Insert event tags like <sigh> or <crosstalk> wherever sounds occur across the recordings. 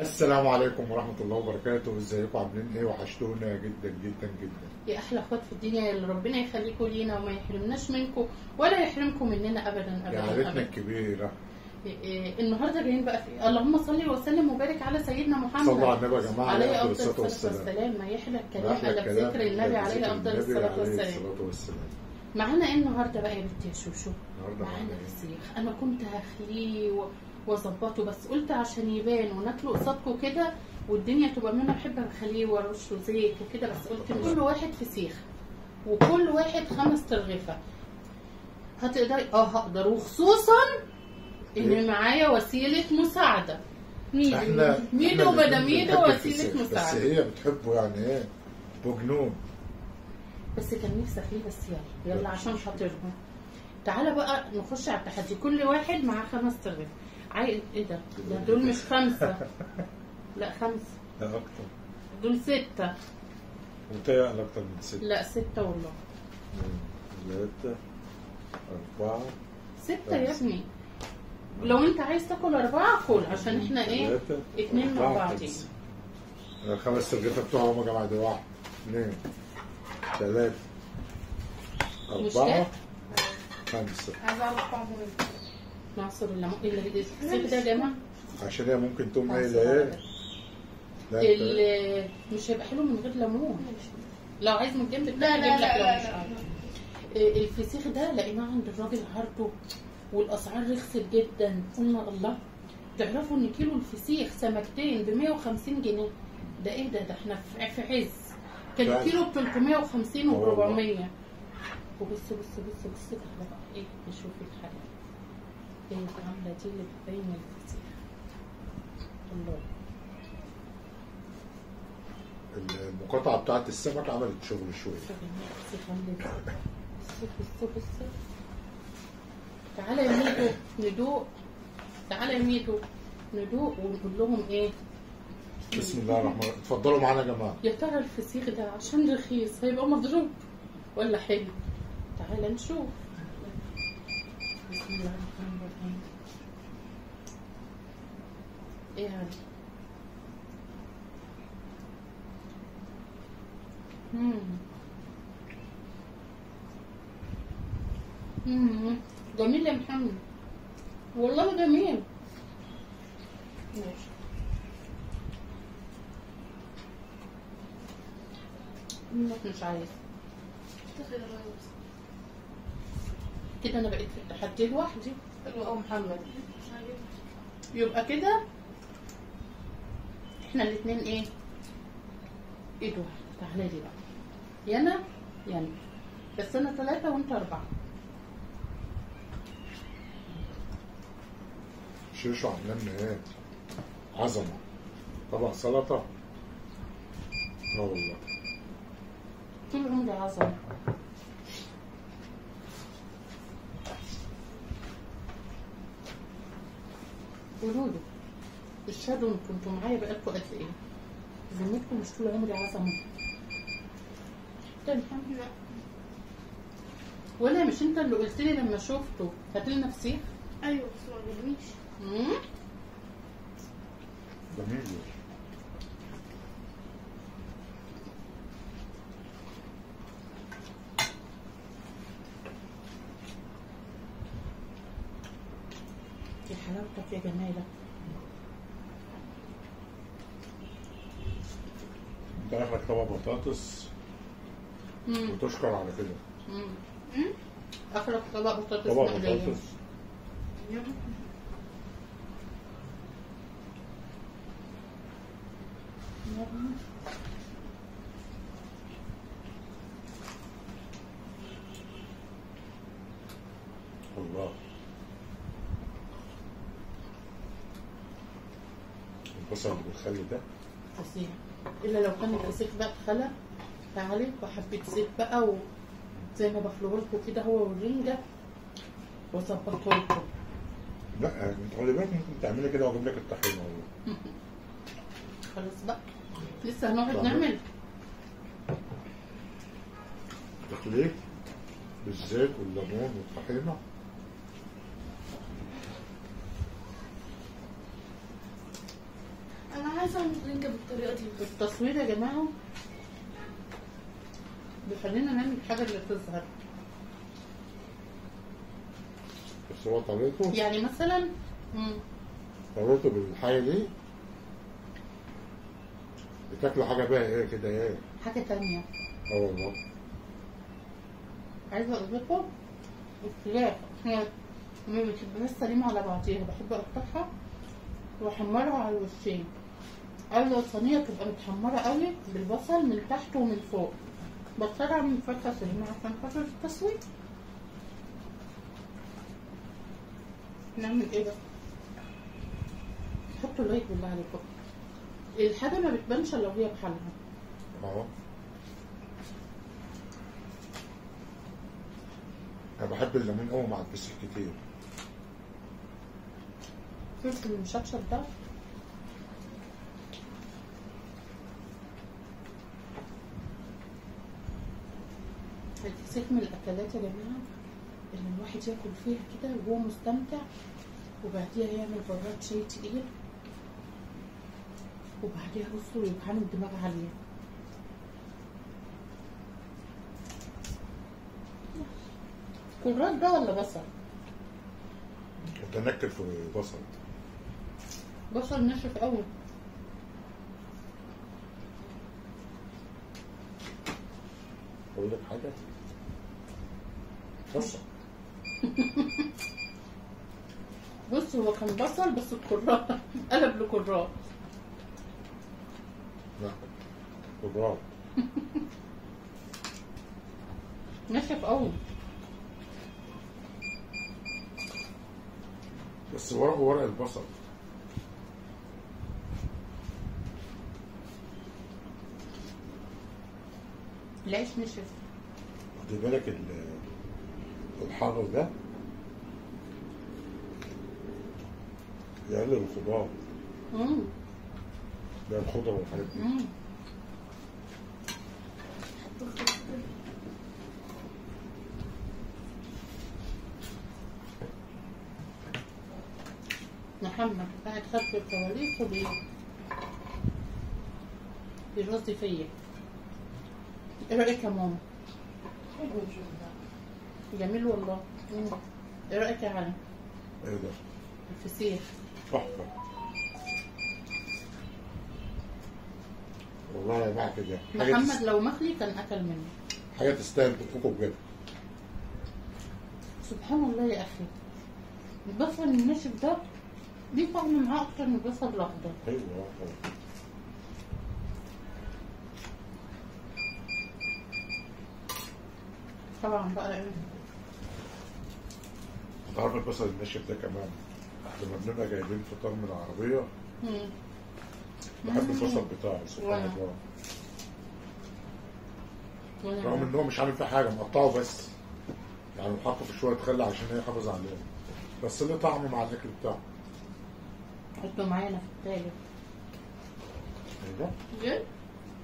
السلام عليكم ورحمة الله وبركاته. ازيكم؟ عاملين إيه؟ وحشتونا جدا جدا جدا. يا أحلى أخوات في الدنيا اللي ربنا يخليكم لينا وما يحرمناش منكم ولا يحرمكم مننا ابدا يا ابدا, عائلتنا أبداً. الكبيرة. إيه إيه النهارده جايين بقى في اللهم صل وسلم وبارك على سيدنا محمد. صلوا على النبي يا جماعة عليه افضل الصلاة الصلاة والسلام. ما يحلى الكلام أحلى إلا بذكر النبي عليه أفضل الصلاة والسلام. الصلاة والسلام. معانا إيه النهارده بقى يا بنتي يا شوشو النهارده معانا؟ فسيخ أنا كنت هخليه واظبطه بس قلت عشان يبان وناكله قصادكم كده والدنيا تبقى منه بحب أخليه وارشه زيت وكده بس قلت مش كل واحد فسيخ وكل واحد خمس ترغيفة. هتقدري آه هقدر وخصوصا إن إيه؟ معايا وسيلة مساعدة. ميدو إحنا ميدو ميدو وسيلة الفسيخ، بس مساعدة. هي بتحبه يعني إيه؟ بجنون. بس كان نفسي فيه بس يلا يلا عشان خاطرهم. تعالى بقى نخش على التحدي. كل واحد معاه خمس ترغيف عايز إيه ده؟ ده دول مش خمسة. لا خمسة. لا أكتر. دول ستة. وتقل أكتر من ستة. لا ستة والله. ثلاثة أربعة. ستة يا ابني. لو أنت عايز تاكل أربعة كل عشان إحنا إيه؟ ثلاثة اتنين مع أربعة بعضين. خمسة. الخمس ترغيفة بتوعهم يا جماعة دي واحد اثنين أربعة كده؟ خمسة. عايزة أعرف طعمه. نعصر الليمون اللي الفسيخ ده يا جماعة. عشان هي ممكن تقوم عصر قايلة إيه؟ مش هيبقى حلو من غير ليمون. لو عايز من جنب لا التاني لا أجيب لك لا لو مش لا عارف. إيه، الفسيخ ده لقيناه عند الراجل عرضه والأسعار رخصت جدا قلنا الله. تعرفوا إن كيلو الفسيخ سمكتين ب 150 جنيه. ده إيه ده؟ ده إحنا في عز. كان. الكيلو ب 350 و والله. 400 وبص بص بص بص تعالى بقى. إيه؟ نشوف الحاجة. الله. المقاطعة بتاعت السمك عملت شغل شوية. تعالى يا ميدو ندوق. تعالى يا ميدو ندوق ونقول لهم إيه. بسم الله الرحمن الرحيم. اتفضلوا معانا يا جماعة. يا ترى الفسيخ ده عشان رخيص هيبقى مضروب ولا حلو؟ تعالى نشوف بسم الله الرحمن الرحيم إيه يعني مم. مم. جميل يا محمد والله جميل ماشي منك مش عايز. كده أنا بقيت في التحدي لوحدي حلو أوي محمد. يبقى كده إحنا الاثنين إيه؟ ايد واحدة. تعالى لي بقى. يا أنا يا أنا بس أنا ثلاثة وانت اربعة. شيشو عاملة لنا إيه عظمة. طبق سلطة. آه والله. طول عمري عظمة. قولوا لي ان كنتوا معايا بقالكم قد إيه؟ ذمتكم مش طول عمري ده محمد لا. ولا مش أنت اللي قلت لي لما شفته هات لنا فسيخ. أيوة بس ما عجبنيش؟ جميل. يا حلاوتك يا جمالك. انت اخرك طبق بطاطس مم. وتشكر على كده. اخرج طبق بطاطس طبق بطاطس الله البصل بالخل ده فظيع إلا لو كان الفسيخ بقى اتخلى تعالي وحبيت زيت بقى وزي ما بخلوه لكم كده هو والرنجة. واظبطه لكم. لا انت خلي بالك ممكن تعملي كده وأجيب لك الطحينة والله <laughs> خلاص بقى. لسه هنقعد. نعمل. تخليه بالزيت والليمون والطحينة. عايزه اعمل رنجه بالطريقة دي. التصوير يا جماعة. بيخلينا نعمل الحاجة اللي تظهر. بس هو طريقته؟ يعني مثلا. طريقته بالحاجة دي؟ بتاكلوا حاجة بقى إيه كده إيه؟ حاجة تانية. آه والله. عايزة أقول لكم الفراخ. ما بتبقاش سليمة على بعضيها. بحب أقطعها وأحمرها على الوشين. أو لو صينية تبقى متحمرة قوي بالبصل من تحت ومن فوق. بضطر اعمل فرخة سليمة عشان خاطر التسويق نعمل إيه بقى؟ حطوا لايك بالله عليكم الحاجة ما بتبانش إلا وهي بحالها. آه أنا بحب الليمون قوي مع الفسيخ كتير. فلفل المشطشط ده؟ الفسيخ من الأكلات يا جماعة اللي الواحد ياكل فيها كده وهو مستمتع وبعديها يعمل براد شاي تقيل وبعديها بصوا يبقى عامل دماغ عاليه كرات ده ولا بصل؟ متنكر في بصل. بصل ناشف قوي أقول لك حاجة؟ بصل <laughs> بص هو كان بصل بس الكرات <laughs> قلب لكرات. لا خضار <laughs> ناشف قوي. بس ورقه ورق البصل. العيش نشف خد بالك ال- الحر ده يقلل الخضار. امم ده الخضر والحاجات دي. محمد خلف الكواليس وبي بيرصي فيا. إيه رأيك يا ماما؟ جميل والله. إيه رأيك يا علي؟ إيه ده؟ الفسيخ. تحفة. والله يا جماعة كده. محمد تست... لو مخلي كان أكل منه. حاجة تستاهل بقكم بجد. سبحان الله يا أخي. البصل الناشف ده ليه طعم معاه أكتر من البصل الأخضر. أيوه. طبعا بقى إيه؟ انت عارف البصل الناشف ده كمان. لما بنبقى جايبين فطار من العربية مم. بحب البصل بتاعه سبحان. الله. رغم إن هو مش عامل فيه حاجة مقطعه بس. يعني حاطه في شوية خل عشان هي يحافظ عليه. بس له طعم مع الأكل بتاعه. حطه معانا في التالت. أيوه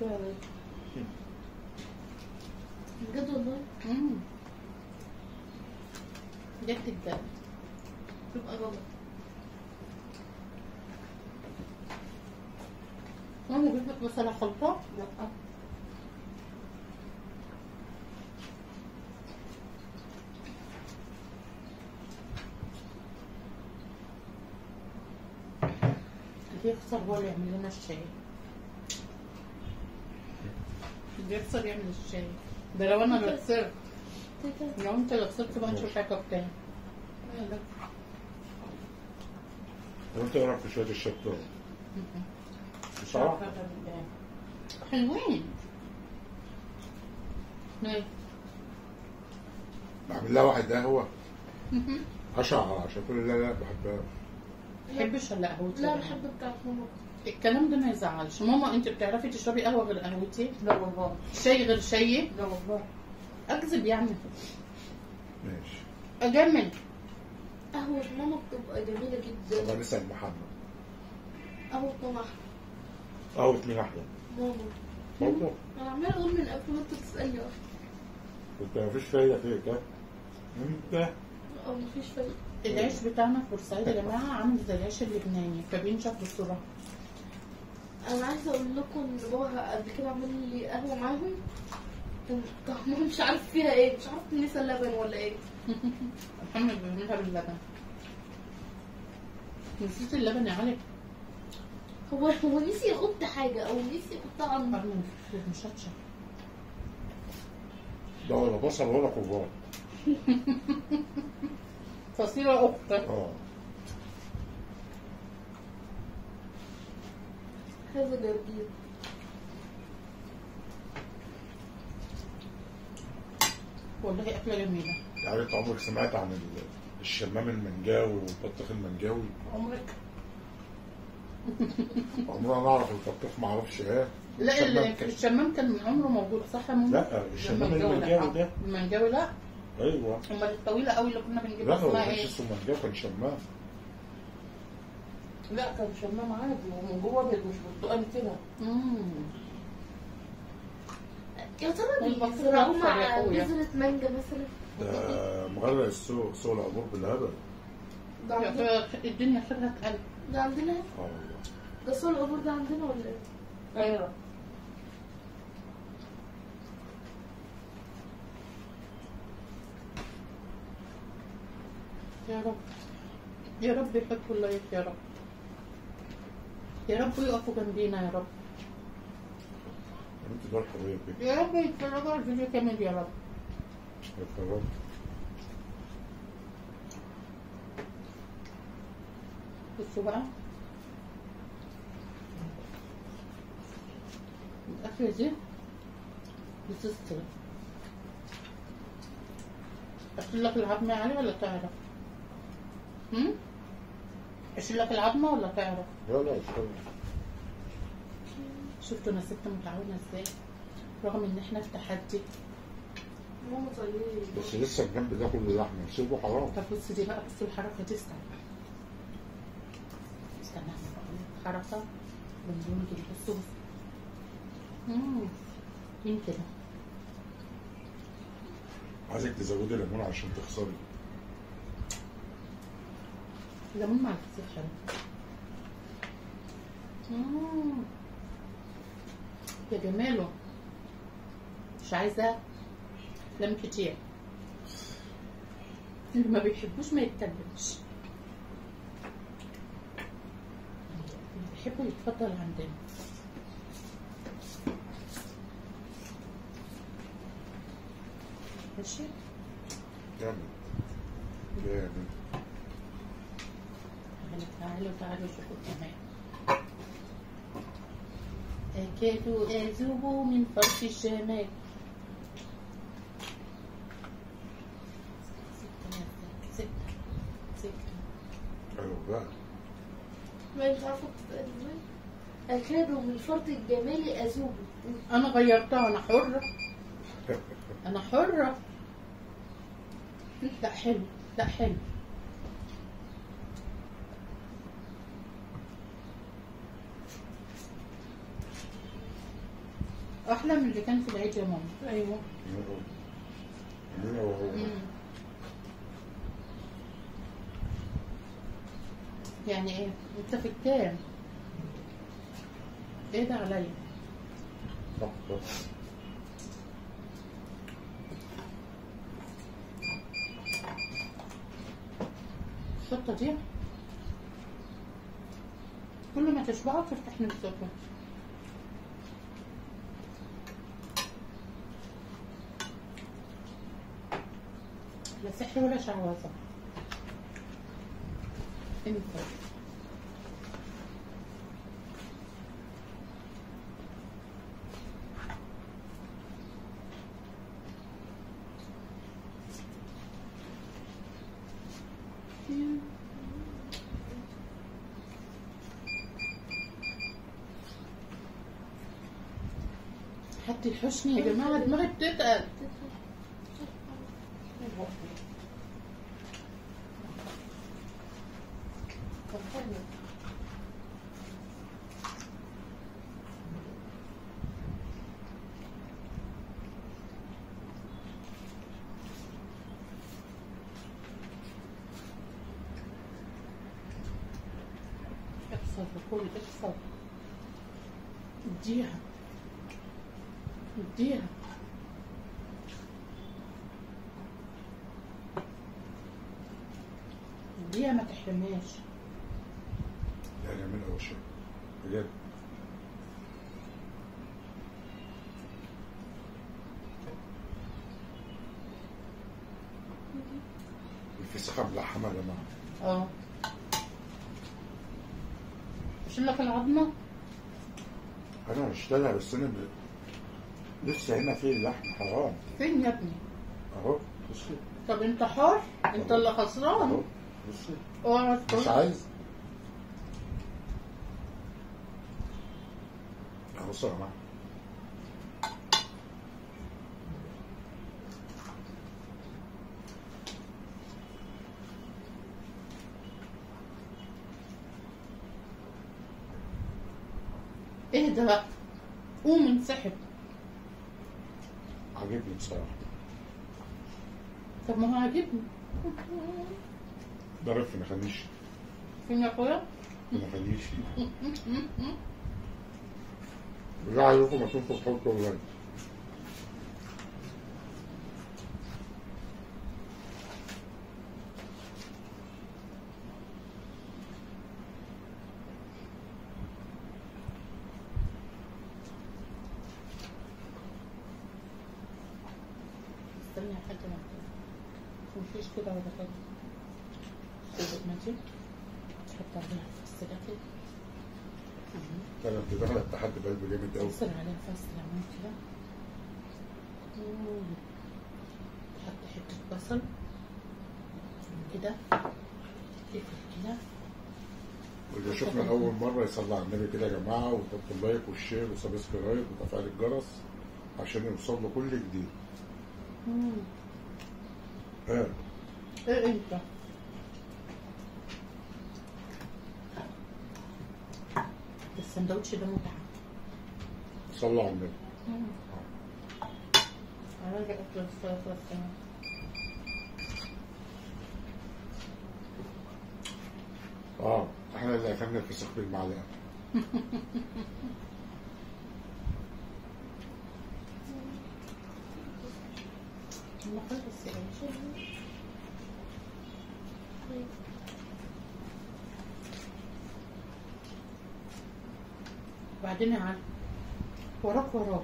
تالت. بجد والله. جد الجد تبقى غلط أجيب لك بصله خلطه لا. بيخسر هو اللي يعمل لنا الشاي. بيخسر يعمل الشاي. ده لو أنا اللي خسرت. لو انت اللي خسرت بقى نشوف حاجة تاني طب انت إيه رايك في شوية الشطة؟ بصراحة حلوين؟ بعمل لها واحد قهوة أشعر عشان كل لا لا بحبها تحبش ولا قهوتي؟ لا بحب بتاعت ماما الكلام ده ما يزعلش ماما انت بتعرفي تشربي قهوه غير قهوتي لا والله شاي غير شاي لا والله أكذب يعني. ماشي. أجمل. قهوة ماما بتبقى جميلة طب جدا نسأل محمد. قهوة ماما قهوة مين أحلى؟ ماما. برضه أنا عمال أقول من قبل ما أنت تسألني أصلا. كنت مفيش فايدة فيك ها؟ أنت. أو مفيش فرق العيش بتاعنا في بورسعيد يا جماعة عامل زي العيش اللبناني فبينشف بسرعة. أنا عايزة أقول لكم إن بابا قبل كده عمل لي قهوة معاهم. طعمها مش عارف فيها إيه. مش عارف نسى اللبن ولا إيه. محمد بيعملها باللبن نسيت اللبن يا علي. هو هو نسي يحط حاجة أو نسي يحطها على النار. قبل ما مشطشط ده ولا بصل ولا خضار. <laughs> فصيلة أخرى آه. هذا جرجير والله أكلة جميلة يعني أنت عمرك سمعت عن ال- الشمام المنجاوي والبطيخ المنجاوي؟ عمرك. <laughs> عمرنا نعرف البطيخ ما أعرفش إيه لا الشمام ال- كان- الشمام كان من عمره موجود صح يا؟ لا الشمام المنجاوي لا. ده. المنجاوي لا. أيوه. أمال الطويلة قوي اللي كنا لا بنجيبها هو ما كانش إيه؟ اسمه منجاوي كان شمام. لا كان شمام عادي ومن جوه مش برتقالي كده. يا ترى والبطيخ بيزرعوه مع. بذرة مانجا مثلا. ده مغرق السوق سوق العبور بالهبل. ده عندنا؟ الدنيا خيرها اتقلب ده عندنا؟ آه والله ده سوق العبور ده عندنا ولا إيه؟ أيوه. يا رب. يا رب يحطوا اللايك يا رب. يا رب يقفوا جنبينا يا رب. انت دول حريه كده يا رب يتفرجوا على الفيديو كامل يا رب اتفرجت بصوا بقى الأكلة دي بتستوي أشيل لك العظمة يا علي ولا تعرف؟ هم؟ أشيل لك العظمة ولا تعرف؟ لا لا اشتغل شفتوا أنا ست متعاونة إزاي؟ رغم إن إحنا في تحدي. بس لسه الجنب ده كله لحمة. نسيبه حرام. طب بص دي بقى بصوا الحركة دي استنى. استنى من دون دول بصوا بصوا مم. مين كده؟ عايزك تزودي ليمون عشان تخسري. ليمون مع الفسيخ حلو. مم. يا جماله مش عايزة لم كتير اللي ما بيحبوش ما يتكلمش اللي بيحبوا يتفضل عندنا ماشي جامد جامد تعالوا تعالوا تعالوا شوفوا كمان أكاد أذوب من فرط بقى ما مش عارفة أكادوا من فرط الجمال أذوب أنا غيرتها أنا حرة. أنا حرة. <laughs> لا حلو. لا حلو. أحلى من اللي كان في العيد يا ماما. مم. يعني إيه؟ أنت في الكام إيه ده عليا. الشطة دي؟ كل ما تشبعوا تفتح نفسكم سحر ولا شعوذة انت. حتى الحشني يا جماعة دماغي بتتقل اكسر كل اكسر اديها اديها اديها ما تحرمهاش. لا نعمل اول شيء بجد. الفسيخة ملحمة يا جماعة آه. اشيل لك العظمة؟ أنا هشتغل بس أنا ب... لسه هنا في اللحم حرام. فين يا ابني؟ أهو بصي. طب انت حر؟ انت اللي خسران. بصي. اوعى مش عايز. يا جماعة اهدى بقى. قوم انسحب. عاجبني بصراحة. طب ما هو عاجبني. ضرب في مخانيش فين يا اخويا في مخانيش بالله عليكم ما تنفوا تحطوا والله استني يا حاجة ما تمشيش كده كده خد ماشي عليها فص ده كده. كنت بقلب جامد تكسر عليها كده. حتة بصل. كده. تقفل كده. واللي شفنا أول مرة يصلي على النبي كده يا جماعة وتحطوا ال like وال share و subscribe وتفعيل الجرس عشان يوصل له كل جديد. مم. إيه انت؟ السندوتش ده متعة. صلوا على النبي. أنا راجع أكل آه إحنا اللي أكلنا الفسيخ بالمعلقة ما خلص يا باشا. بعدين يا علي وراك وراك.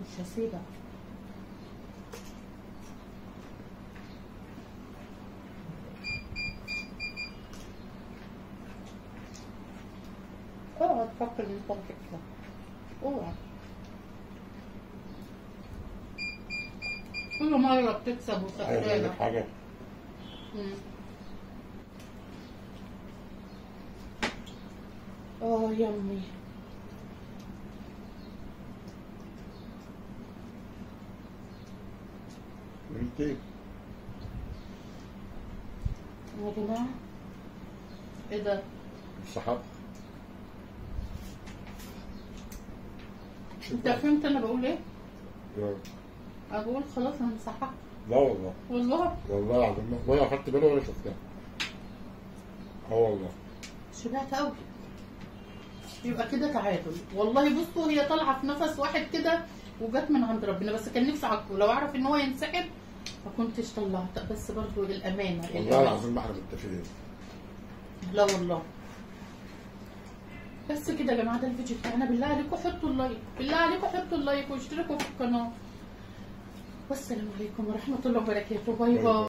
مش هسيبك. اوعى تفكر إن أنت بتكسب أوعى. كل مرة بتكسب عايز وخسرانة حاجة. آه يمي انت يا جماعة إيه ده؟ الصحاب أنت فهمت أنا بقول إيه؟ بقول خلاص أنا مسحها لا والله. والله؟ والله العظيم. ولا اخدت بالي ولا شفتها. آه والله. شبعت قوي يبقى كده تعادل. والله بصوا هي طالعة في نفس واحد كده وجت من عند ربنا. بس كان نفسي عاقبه لو أعرف إن هو ينسحب ما كنتش طلعت. بس برضو الامانه والله. العظيم ما إحنا متفقين لا والله. بس كده يا جماعة ده الفيديو بتاعنا. بالله عليكم حطوا ال like. بالله عليكم حطوا ال like واشتركوا في القناة. والسلام عليكم ورحمة الله وبركاته. bye bye.